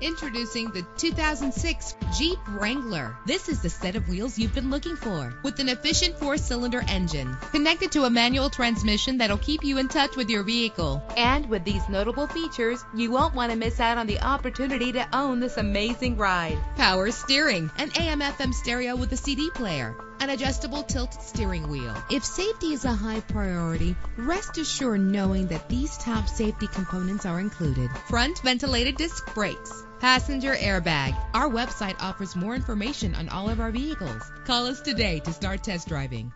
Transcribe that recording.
Introducing the 2006 Jeep Wrangler. This is the set of wheels you've been looking for with an efficient four cylinder engine connected to a manual transmission that'll keep you in touch with your vehicle. And with these notable features, you won't want to miss out on the opportunity to own this amazing ride. Power steering, an AM FM stereo with a CD player, an adjustable tilt steering wheel. If safety is a high priority, rest assured knowing that these top safety components are included. Front ventilated disc brakes, passenger airbag. Our website offers more information on all of our vehicles. Call us today to start test driving.